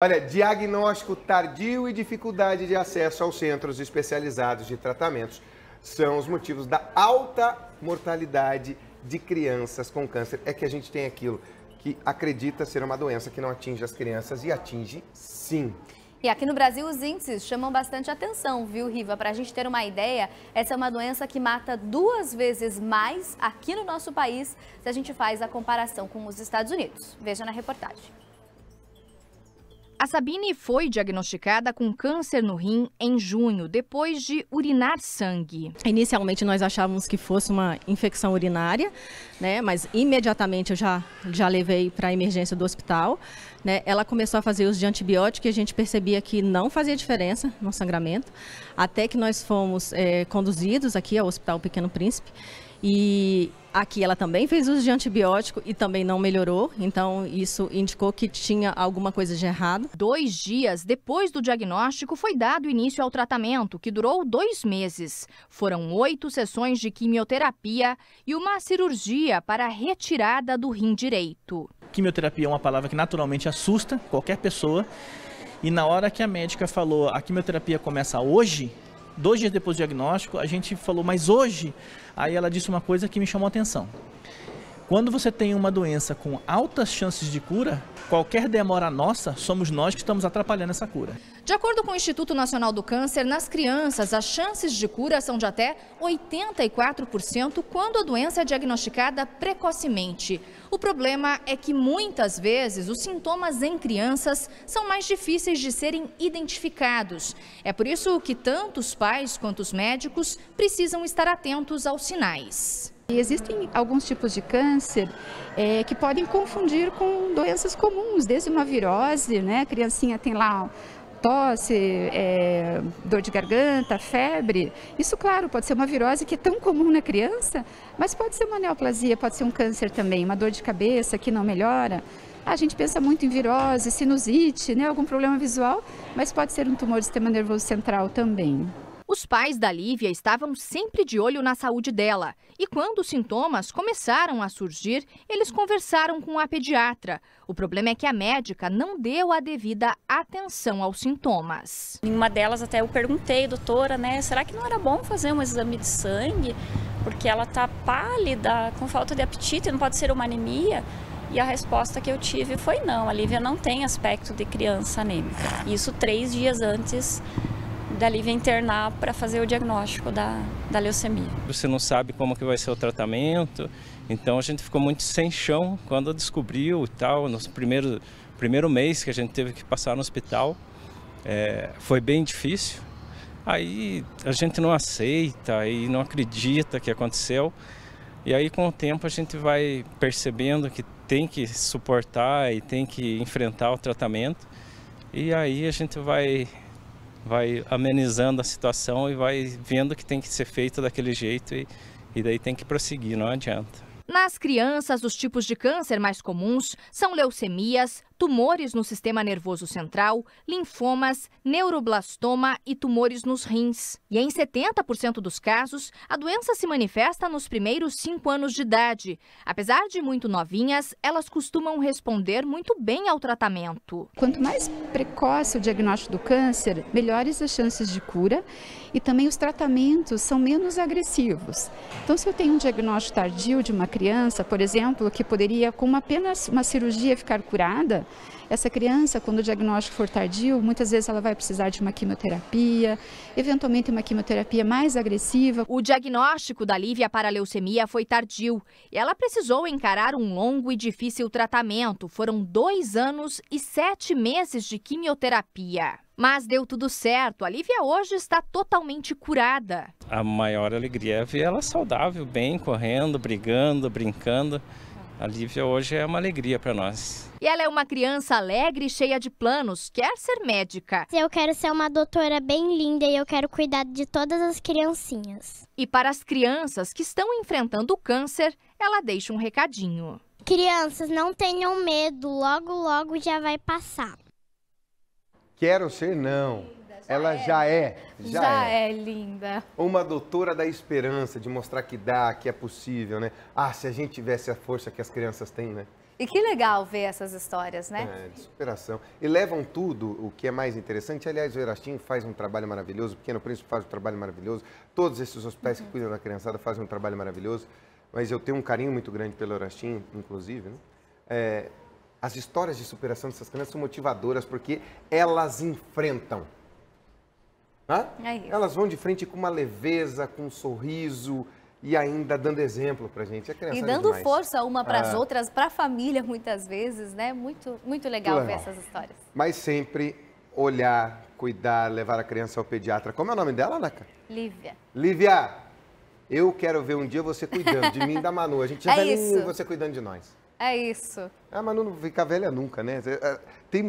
Olha, diagnóstico tardio e dificuldade de acesso aos centros especializados de tratamentos são os motivos da alta mortalidade de crianças com câncer. É que a gente tem aquilo que acredita ser uma doença que não atinge as crianças e atinge sim. E aqui no Brasil os índices chamam bastante atenção, viu, Riva? Para a gente ter uma ideia, essa é uma doença que mata duas vezes mais aqui no nosso país se a gente faz a comparação com os Estados Unidos. Veja na reportagem. A Sabine foi diagnosticada com câncer no rim em junho, depois de urinar sangue. Inicialmente nós achávamos que fosse uma infecção urinária, né? Mas imediatamente eu já, já levei para a emergência do hospital. Né? Ela começou a fazer uso de antibiótico e a gente percebia que não fazia diferença no sangramento, até que nós fomos é, conduzidos aqui ao Hospital Pequeno Príncipe. E aqui ela também fez uso de antibiótico e também não melhorou, então isso indicou que tinha alguma coisa de errado. Dois dias depois do diagnóstico, foi dado início ao tratamento, que durou dois meses. Foram oito sessões de quimioterapia e uma cirurgia para a retirada do rim direito. Quimioterapia é uma palavra que naturalmente assusta qualquer pessoa. E na hora que a médica falou a quimioterapia começa hoje, dois dias depois do diagnóstico, a gente falou, mas hoje? Aí ela disse uma coisa que me chamou a atenção. Quando você tem uma doença com altas chances de cura, qualquer demora nossa, somos nós que estamos atrapalhando essa cura. De acordo com o Instituto Nacional do Câncer, nas crianças as chances de cura são de até 84% quando a doença é diagnosticada precocemente. O problema é que muitas vezes os sintomas em crianças são mais difíceis de serem identificados. É por isso que tanto os pais quanto os médicos precisam estar atentos aos sinais. E existem alguns tipos de câncer é, que podem confundir com doenças comuns, desde uma virose, né? A criancinha tem lá tosse, é, dor de garganta, febre. Isso, claro, pode ser uma virose que é tão comum na criança, mas pode ser uma neoplasia, pode ser um câncer também, uma dor de cabeça que não melhora. A gente pensa muito em virose, sinusite, né, algum problema visual, mas pode ser um tumor do sistema nervoso central também. Os pais da Lívia estavam sempre de olho na saúde dela e quando os sintomas começaram a surgir, eles conversaram com a pediatra. O problema é que a médica não deu a devida atenção aos sintomas. Em uma delas até eu perguntei, doutora, né, será que não era bom fazer um exame de sangue? Porque ela tá pálida, com falta de apetite, não pode ser uma anemia? E a resposta que eu tive foi não, a Lívia não tem aspecto de criança anêmica. Isso três dias antes dali vem internar para fazer o diagnóstico da, da leucemia. Você não sabe como que vai ser o tratamento, então a gente ficou muito sem chão quando descobriu e tal, no primeiro, primeiro mês que a gente teve que passar no hospital, é, foi bem difícil. Aí a gente não aceita e não acredita que aconteceu. E aí com o tempo a gente vai percebendo que tem que suportar e tem que enfrentar o tratamento. E aí a gente vai vai amenizando a situação e vai vendo que tem que ser feito daquele jeito e, e daí tem que prosseguir, não adianta. Nas crianças, os tipos de câncer mais comuns são leucemias, tumores no sistema nervoso central, linfomas, neuroblastoma e tumores nos rins. E em 70% dos casos, a doença se manifesta nos primeiros 5 anos de idade. Apesar de muito novinhas, elas costumam responder muito bem ao tratamento. Quanto mais precoce o diagnóstico do câncer, melhores as chances de cura e também os tratamentos são menos agressivos. Então, se eu tenho um diagnóstico tardio de uma criança, por exemplo, que poderia com apenas uma cirurgia ficar curada, essa criança, quando o diagnóstico for tardio, muitas vezes ela vai precisar de uma quimioterapia, eventualmente uma quimioterapia mais agressiva. O diagnóstico da Lívia para a leucemia foi tardio e ela precisou encarar um longo e difícil tratamento. Foram dois anos e sete meses de quimioterapia. Mas deu tudo certo. A Lívia hoje está totalmente curada. A maior alegria é ver ela saudável, bem, correndo, brigando, brincando. A Lívia hoje é uma alegria para nós. E ela é uma criança alegre e cheia de planos, quer ser médica. Eu quero ser uma doutora bem linda e eu quero cuidar de todas as criancinhas. E para as crianças que estão enfrentando o câncer, ela deixa um recadinho. Crianças, não tenham medo, logo logo já vai passar. Quero ser não ela é. já é. Já, já é. é. linda. Uma doutora da esperança, de mostrar que dá, que é possível, né? Ah, se a gente tivesse a força que as crianças têm, né? E que legal ver essas histórias, né? É, de superação. E levam tudo, o que é mais interessante. Aliás, o Erastim faz um trabalho maravilhoso, o Pequeno Príncipe faz um trabalho maravilhoso, todos esses hospitais Uhum. que cuidam da criançada fazem um trabalho maravilhoso. Mas eu tenho um carinho muito grande pelo Erastim, inclusive. Né? É, as histórias de superação dessas crianças são motivadoras porque elas enfrentam. Hã? É isso. Elas vão de frente com uma leveza, com um sorriso e ainda dando exemplo pra gente. A E é dando força uma para as Ah. outras, para a família muitas vezes, né? Muito, muito legal ver essas histórias. Mas sempre olhar, cuidar, levar a criança ao pediatra. Como é o nome dela, Naca? Lívia. Lívia, eu quero ver um dia você cuidando de mim e da Manu. A gente já É velhinho e você cuidando de nós. É isso. A Manu não fica velha nunca, né? Tem